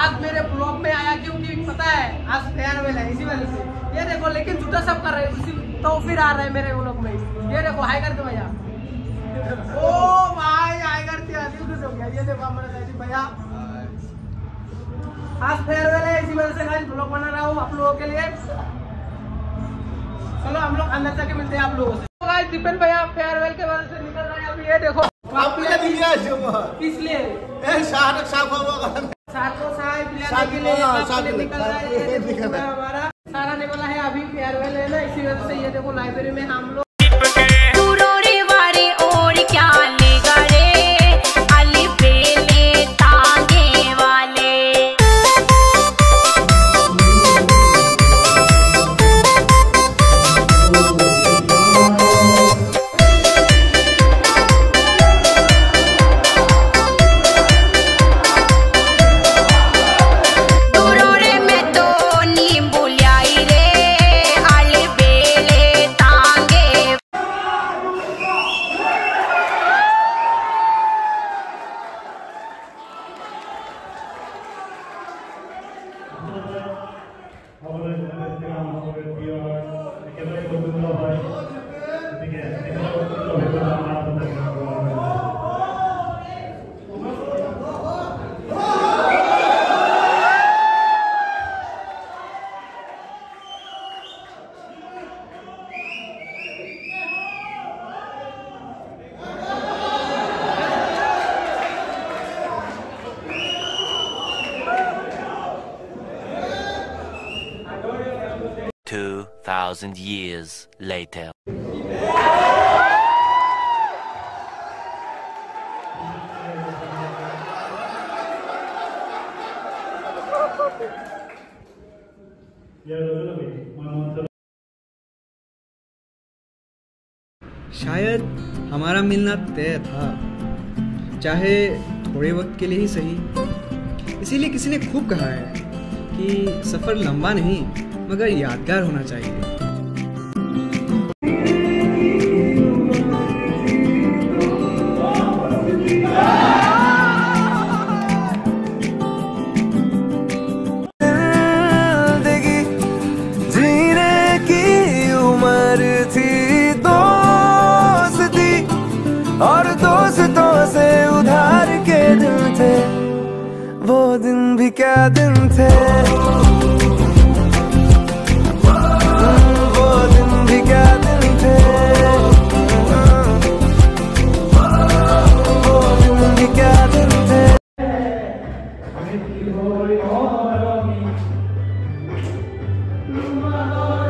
आज मेरे ब्लॉग में आया क्योंकि पता है आज फेयरवेल है इसी वजह से। ये देखो लेकिन जूता सब कर रहे हैं उसी तो फिर आ रहे हैं मेरे ब्लॉग में। ये देखो हाई करते भैया। ओ भाई हाई करते दिल खुश हो गया। ये देखो हमारे भैया। आज फेयरवेल है इसी वजह से गाइस ब्लॉग बना रहा हूँ आप लोगों के लिए। चलो हम लोग अंदर जाके मिलते हैं आप लोगों से। तो दीपन भैया फेयरवेल के वजह से निकल रहे हैं। अभी ये देखो। आपल्या दिल्या जेव्हा इसलिए साय ने बोला सारा है अभी फेयरवेल है ना इसी वजह से ये देखो लाइब्रेरी में हम लोग Thank you. 2,000 years later. शायद हमारा मिलना तय था चाहे थोड़े वक्त के लिए ही सही इसीलिए किसी ने खूब कहा है कि सफ़र लंबा नहीं मगर यादगार होना चाहिए। और दोस्तों से उधार के दिन थे वो दिन भी Lord.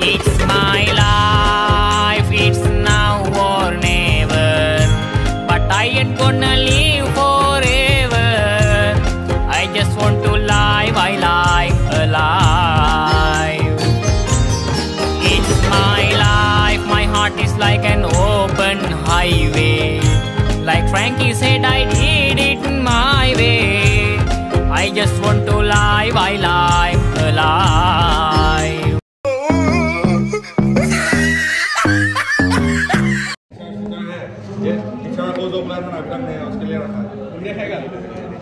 It's my life, it's now or never. But I ain't gonna live forever. I just want to live, I live alive. It's my life, my heart is like an open highway. Like Frankie said, I did Shah को जो plan बना रखने उसके लिए रखा है खाएगा